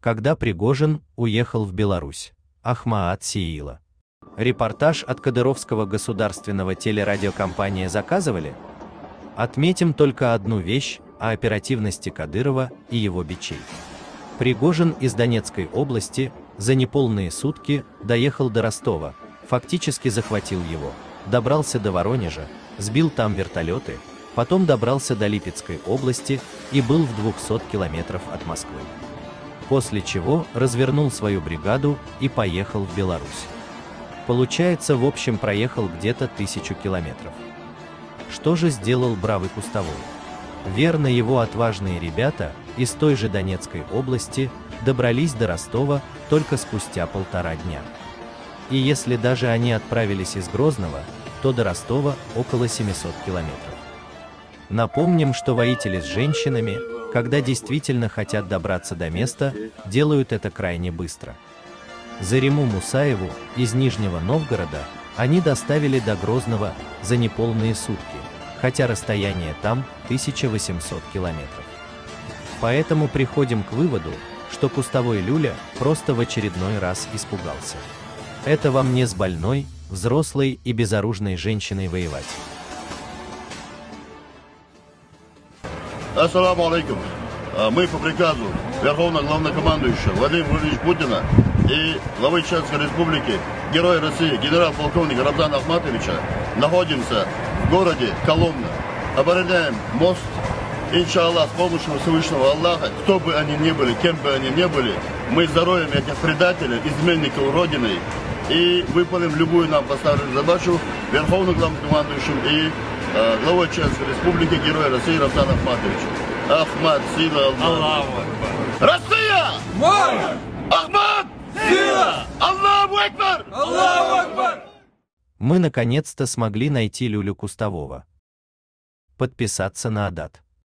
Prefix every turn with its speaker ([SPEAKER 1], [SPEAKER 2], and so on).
[SPEAKER 1] когда Пригожин уехал в Беларусь. Ахмаат Сиила. Репортаж от Кадыровского государственного телерадиокомпания заказывали? Отметим только одну вещь о оперативности Кадырова и его бичей. Пригожин из Донецкой области за неполные сутки доехал до Ростова, фактически захватил его, добрался до Воронежа, сбил там вертолеты, потом добрался до Липецкой области и был в 200 километров от Москвы. После чего развернул свою бригаду и поехал в Беларусь. Получается, в общем, проехал где-то тысячу километров. Что же сделал бравый Кустовой? Верно, его отважные ребята из той же Донецкой области добрались до Ростова только спустя полтора дня. И если даже они отправились из Грозного, то до Ростова около 700 километров. Напомним, что воители с женщинами, когда действительно хотят добраться до места, делают это крайне быстро. Зариму Мусаеву из Нижнего Новгорода они доставили до Грозного за неполные сутки, хотя расстояние там 1800 километров. Поэтому приходим к выводу, что кустовой люля просто в очередной раз испугался. Это вам не с больной, взрослой и безоружной женщиной воевать.
[SPEAKER 2] Ассаламу алейкум. А, Мы по приказу Верховного Главнокомандующего Владимира Владимировича Путина и главы Чеченской Республики, Герой России, генерал-полковника Рамзана Ахматовича находимся в городе Коломна. Обороняем мост, иншаллах, с помощью Всевышнего Аллаха, кто бы они ни были, кем бы они ни были, мы зароем этих предателей, изменников Родины и выполним любую нам поставленную задачу Верховным Главнокомандующим и главой Чеченской Республики, Герой России Рамзан Ахматович. Ахмад, сила Аллаха. Россия!
[SPEAKER 3] Мой!
[SPEAKER 2] Ахмад!
[SPEAKER 3] Сила!
[SPEAKER 2] Аллаху Акбар!
[SPEAKER 3] Аллаху Акбар!
[SPEAKER 1] Мы наконец-то смогли найти Люлю Кустового. Подписаться на Адат.